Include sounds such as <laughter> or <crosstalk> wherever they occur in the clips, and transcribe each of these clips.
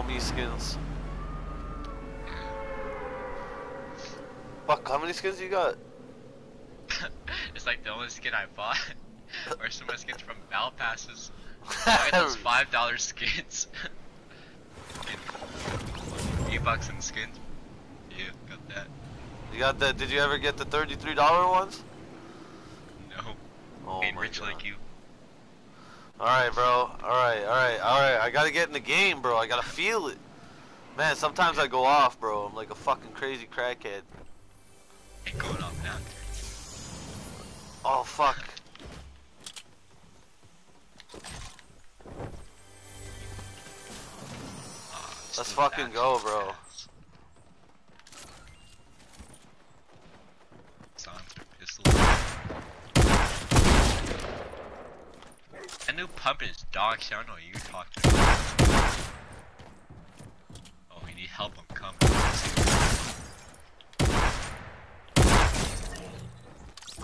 homie skins. Fuck, how many skins you got? it's like the only skin I bought. <laughs> or some of my skins from Battle Passes. I <laughs> got those five dollar skins. <laughs> Three bucks in skins. Yeah, got that. You got that? Did you ever get the thirty-three dollar ones? No. Oh Ain't my rich God. like you. All right, bro. All right, all right, all right. I gotta get in the game, bro. I gotta feel it. Man, sometimes I go off, bro. I'm like a fucking crazy crackhead. Ain't going off now. Oh fuck. Let's fucking go, bro. That new pump is dog shit. I don't know what you're talking about. Oh, we need help. I'm coming.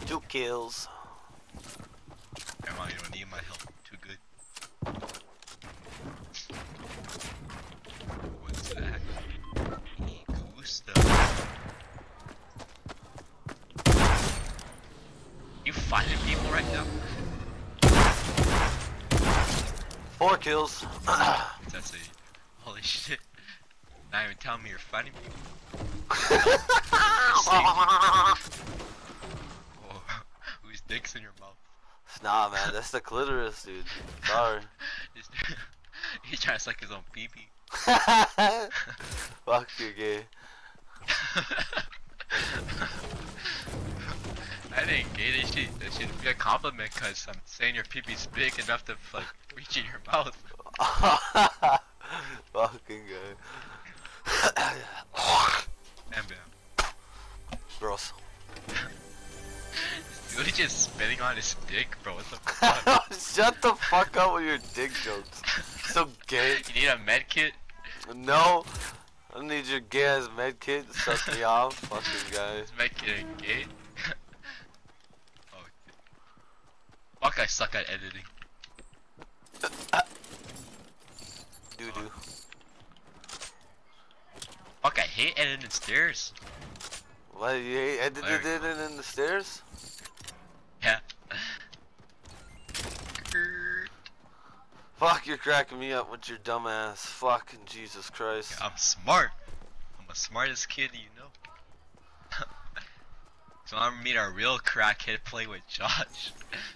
Two kills. Mind, you don't need my help. Too good. What's that? Hey, Gusto. You fighting people right now? Four kills. <clears throat> That's a holy shit. Not even telling me you're fighting people. <laughs> Oh, <laughs> whose dick's in your mouth? nah, man. That's the clitoris, dude. Sorry. <laughs> He's trying to suck his own pee pee. Fuck you, gay. Didn't get it. Shit, that uh, should be a compliment because I'm saying your pee pee's big enough to like reach in your mouth. <laughs> Fucking guy. And bam. Gross. Dude, just spitting on his dick, bro. What the <laughs> fuck? Shut the fuck up with your dick jokes. So gay. you need a med kit? No. I don't need your gay ass med kit to suck me off. Fucking guy. Med kit a gay? oh. Fuck, I suck at editing. Doo doo. Fuck, I hate editing stairs. What, you hate it in, the stairs? Yeah. Fuck, you're cracking me up with your dumb ass. Fucking Jesus Christ. I'm smart. I'm the smartest kid you know. <laughs> so I'm gonna meet our real crackhead play with Josh. <laughs>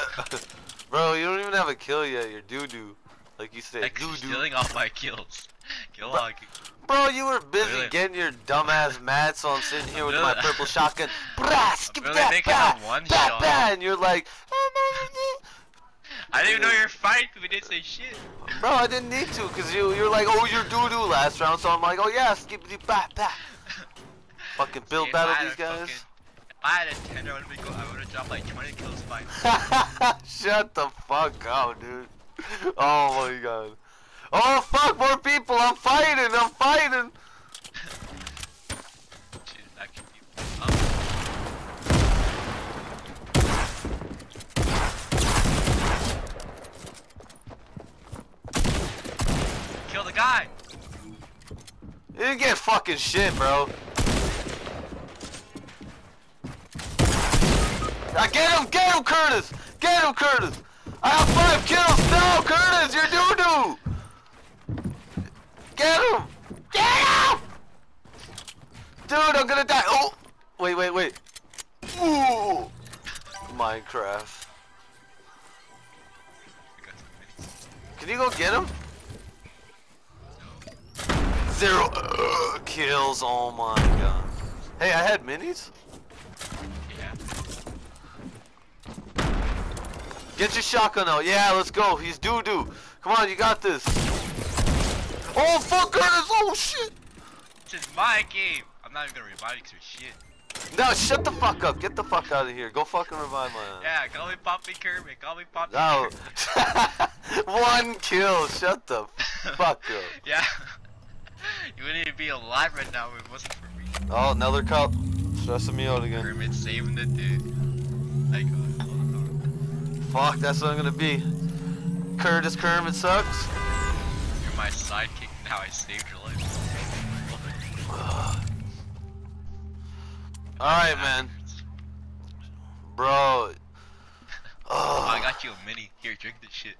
<laughs> Bro, you don't even have a kill yet. You're doo doo. Like you said, doo doo. stealing all my kills. <laughs> Kill log. Bro, you were busy Really? getting your dumbass mad, so I'm sitting here with my purple shotgun. <laughs> Brah, skip really that, bah, one bah, shot. bah, and you're like, oh, I didn't even know you were fighting. We didn't say shit. bro, I didn't need to, cause you you're like, oh, you're doo doo last round, so I'm like, oh yeah, skip the bah, bah. Fucking build battle these guys. Fucking- If I had a tender, I would I would have dropped like 20 kills fighting. <laughs> Shut the fuck up, dude. Oh my god. Oh fuck, more people! I'm fighting! I'm fighting! <laughs> Shit, actually, Kill the guy! You didn't get fucking shit, bro. I get him! Get him, Curtis! Get him, Curtis! I have five kills! No, Curtis, you're doo-doo! Get him! Get him! Dude, I'm gonna die! Oh! Wait, wait, wait. Ooh! Minecraft. Can you go get him? Zero uh, kills. Oh my god. Hey, I had minis. Yeah. Get your shotgun out. Yeah, let's go. He's doo doo. Come on, you got this. Oh fuck, Curtis. Oh shit. This is my game! I'm not even gonna revive you 'cause you're shit. No, shut the fuck up. Get the fuck out of here. Go fucking revive my ass. Yeah, call me Poppy Kermit, call me Poppy No. Kermit. <laughs> One kill. Shut the <laughs> fuck up. Yeah. <laughs> you wouldn't even be alive right now if it wasn't for me. Oh, another cup. Stressing me out again. Kermit saving the dude. Like, uh. Fuck, that's what I'm gonna be. Curtis Kermit sucks. You're my sidekick, now I saved your life. Alright, man. Bro. <laughs> Oh, I got you a mini. Here, drink this shit.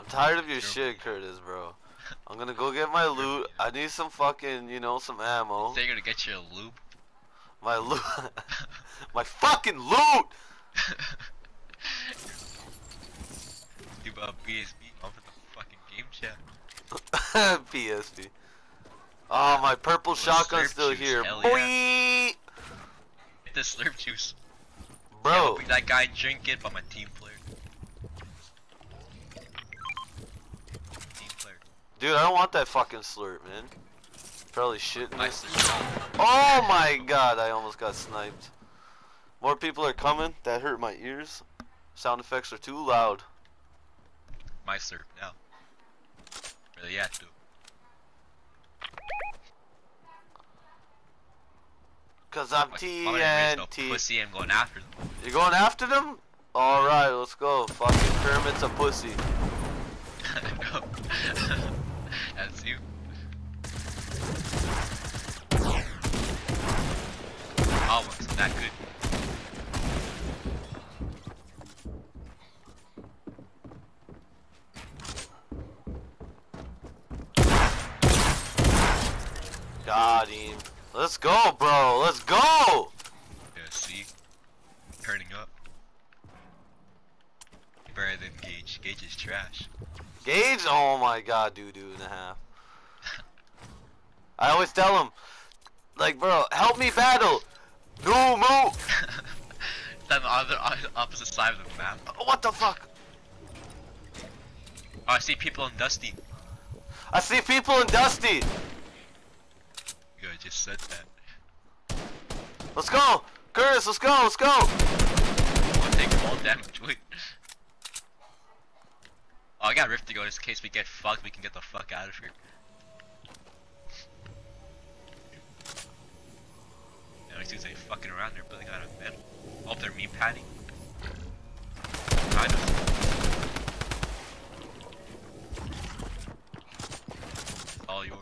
I'm tired of your shit, Curtis, bro. <laughs> I'm gonna go get my loot. I need some fucking, you know, some ammo. They're gonna get you a loop. My loot. <laughs> my fucking loot! Do about BSB off of the fucking game chat. <laughs> PSP. Oh, my purple Well, shotgun's still juice, here. hell Boy! Get the slurp juice. Bro, Yeah, that guy drink it, but my team player. Team player. dude, I don't want that fucking slurp, man. Probably shit. My Oh my god, I almost got sniped. More people are coming. That hurt my ears. Sound effects are too loud. My slurp now. Really, yeah, dude. Cause I'm Like, raise no TNT. pussy, I'm going after them. You going after them? Alright, let's go. Fucking Kermit's a pussy. <laughs> That's you. Oh, that good. Got him. Let's go, bro. Let's go. Yeah, see? Turning up. Better than Gage. Gage is trash. Gage? Oh my god, doo doo and a half. I always tell him, like, bro, help me battle. No, mo. <laughs> then on the other opposite side of the map. Oh, what the fuck? Oh, I see people in Dusty. I see people in Dusty. Just said that. Let's go. Curtis, let's go, let's go. Take all damage. Wait. Oh, I got Rift to go just in case we get fucked. We can get the fuck out of here. Yeah, these dudes ain't fucking around. They're building out of metal. Oh, they're meat patty. Kind of. All yours.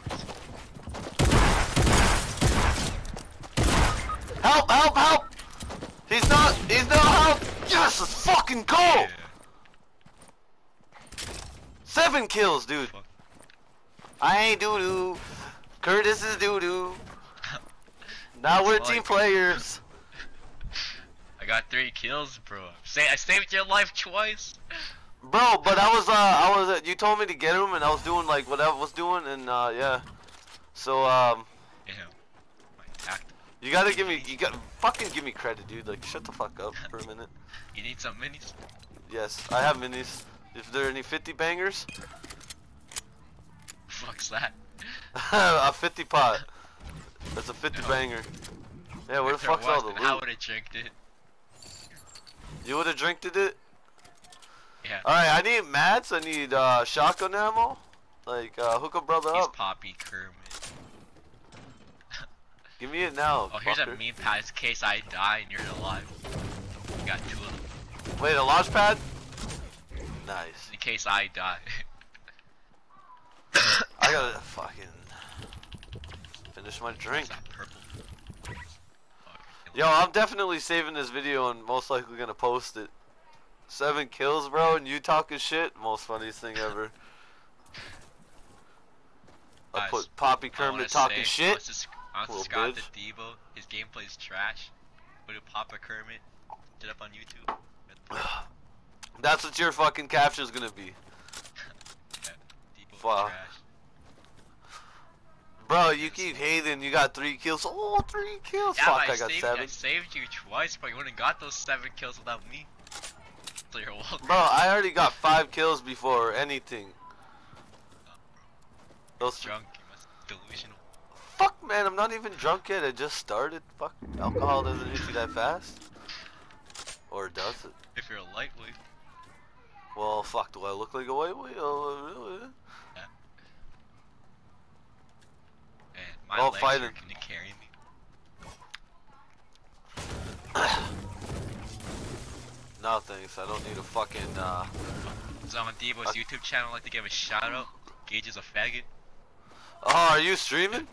Help, help, help. He's not, he's not help. Yes, let's fucking go. Yeah. Seven kills, dude. Fuck. I ain't doo doo. Curtis is doo doo. Now we're That's all I team players. <laughs> I got three kills, bro. Say I saved your life twice. <laughs> Bro, but I was uh I was uh, you told me to get him and I was doing like what I was doing and uh yeah. So um Yeah. My tact. You gotta give me you gotta fucking give me credit dude like shut the fuck up for a <laughs> minute. You need some minis? Yes, I have minis. If there are any 50 bangers, <laughs> Fuck's that? <laughs> a 50 pot. That's a 50 No. banger. Yeah, where the If there fuck's all the then I would have drinked it. You would have drinked it? Yeah. Alright, I need mats, I need uh shotgun ammo. Like uh hook a brother He's up. Poppy Kermit. Give me it now. Oh, here's a fucker. meme pad in case I die and you're alive. You got two of them. Wait, a launch pad? Nice. In case I die. <coughs> I gotta fucking finish my drink. What's that purple? Fuck. Yo, I'm definitely saving this video and most likely gonna post it. Seven kills, bro, and you talking shit? Most funniest thing ever. <laughs> I put Poppy Kermit talking shit. Little just got the bitch. Debo. His is trash. Put a Papa Kermit. Get up on YouTube. <sighs> That's what your fucking caption is gonna be. <laughs> Yeah, Fuck. Bro, you keep hating, you got three kills. Oh, three kills. Yeah, Fuck, I, I got saved, seven. I saved you twice, but you wouldn't got those seven kills without me. <laughs> So you're welcome. Bro, I already got five kills before anything. Oh, those drunk, you must delusional. Fuck, man, I'm not even drunk yet. I just started. Fuck, alcohol doesn't hit you that fast. Or does it? If you're a lightweight. Well, fuck, do I look like a boy? Oh, really? Man, my Oh, legs fighting. are gonna carry me. <coughs> No, thanks. I don't need a fucking, uh... So on Devo's Uh, YouTube channel, I'd like to give a shout out. Gage is a faggot Oh, are you streaming?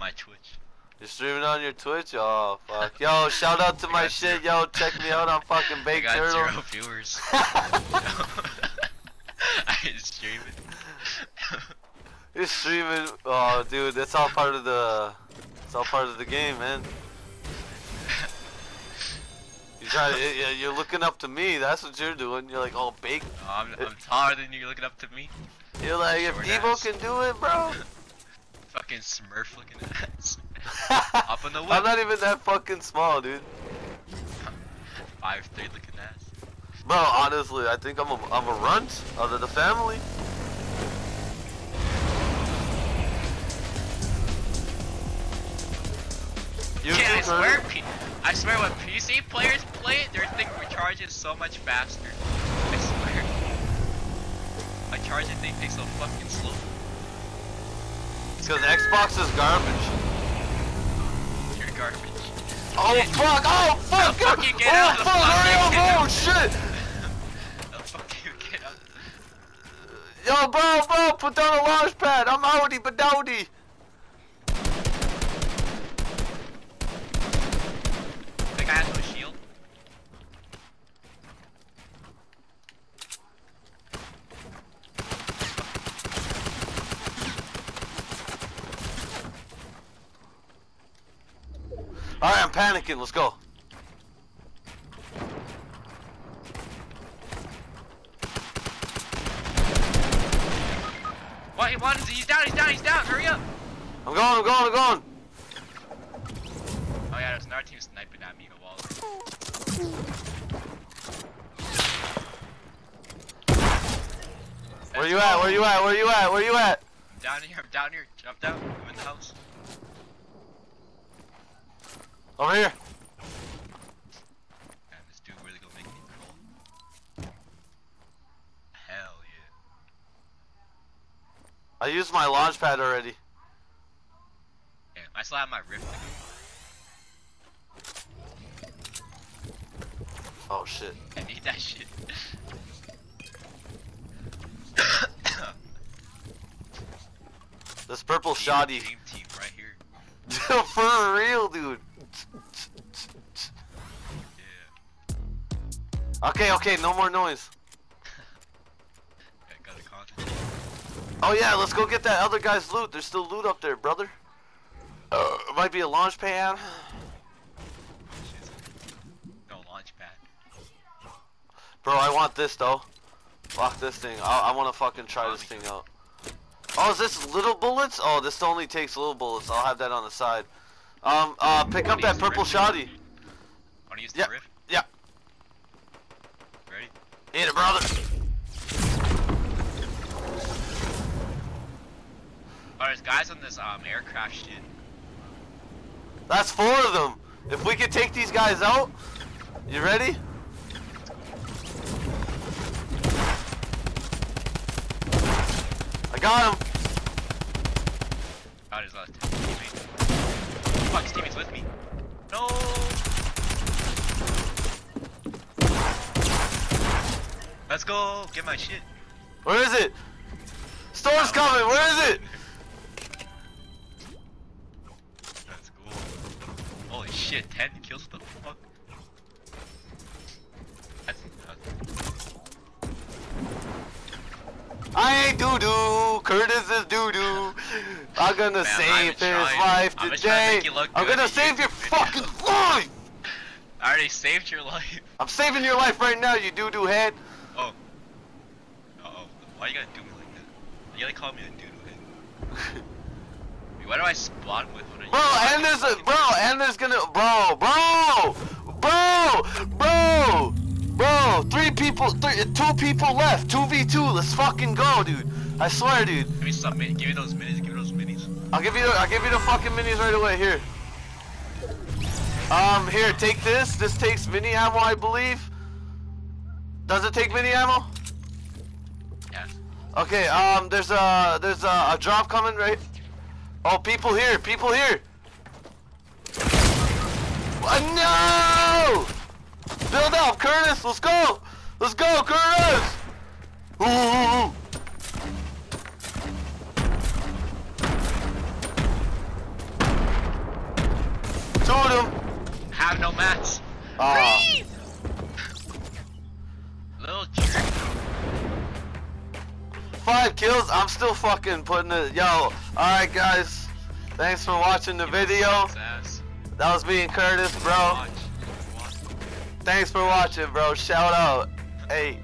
My Twitch. You're streaming on your Twitch? Oh, fuck. Yo, shout out to <laughs> my shit. Yo, check me out on fucking <laughs> I Baked got Turtle. zero viewers. <laughs> I ain't streaming. You're streaming. Oh, dude, that's all part of the. It's all part of the game, man. You try. you- You're looking up to me. That's what you're doing. You're like, oh, bake. Oh, I'm, I'm taller than you. You're looking up to me. You're like, if Devo ass. can do it, bro. Fucking Smurf looking ass. <laughs> Up on the whip. I'm not even that fucking small, dude. Five three looking ass. Bro, honestly, I think I'm a, I'm a runt out of the family. You yeah, I swear? P- I swear when PC players play it, their thing recharges so much faster. I swear. My charging thing takes so fucking slow. Because Xbox is garbage. You're garbage. Oh Shit. fuck! Oh fuck! No, fuck get oh out fuck! Hurry oh, up! Oh shit! Oh, fuck you, get out. Yo, bro, bro, put down the launch pad. I'm outie, but dowdy. That guy has no shield. All right, I'm panicking. Let's go. What? He wanted He's down, he's down, he's down. Hurry up. I'm going. I'm going. I'm going. Oh, yeah, there's another team sniping at me. A wall. Where you at? Where you at? Where you at? Where you at? I'm down here, I'm down here. Jump down. I'm in the house. Over here. Man, this dude really gonna make me roll. Hell yeah. I used my launch pad already. Damn, I still have my rift. Oh shit. I need that shit. This purple shoddy. Dream team right here. <laughs> For real, Okay, okay, no more noise. I gotta concentrate. Oh yeah, let's go get that other guy's loot. There's still loot up there, brother. Uh, it might be a launch pad. No launch pad. Bro, I want this though. Fuck this thing. I, I want to fucking try this thing out. Oh, is this little bullets? Oh, this only takes little bullets. I'll have that on the side. Um, uh, pick up that purple shoddy. Wanna use the yeah. Ready? Eat it, brother. Oh, there's guys on this um aircraft shit. That's four of them. If we could take these guys out, you ready? I got him. Oh, there's a teammate. Fuck, his teammate's with me. No! Let's go! Get my shit. Where is it? Storm's coming. Where is it? Let's go. Holy shit, 10 kills? What the fuck? That's, that's, I ain't doo doo. Curtis is doo doo. I'm gonna Man, save his life I'm to today. look I'm gonna save your fucking life. <laughs> I already saved your life. I'm saving your life right now, you doo doo head. Oh. Uh oh. Why you gotta do me like that? You gotta call me a doodle head. Wait, <laughs> Why do I spawn with one of Bro, you? and there's a bro, and there's gonna bro, bro, bro, bro, bro. Three people, three, two people left. Two v two. Let's fucking go, dude. I swear, dude. Give me some min- give me those minis, give me those minis. I'll give you, the, I'll give you the fucking minis right away. Here. Um, here, take this. This takes mini ammo, I believe. Does it take mini ammo? Yeah. Okay. Um, there's a, there's a, a drop coming, right? Oh, people here, people here. Uh, no! Build up, Curtis. Let's go. Let's go, Curtis! Ooh, ooh, ooh. Two of them. Have no mats. Ah. Kills. I'm still fucking putting it. Yo. Alright, guys. Thanks for watching the video. That was me and Curtis, bro. Thanks for watching, bro. Shout out. Hey.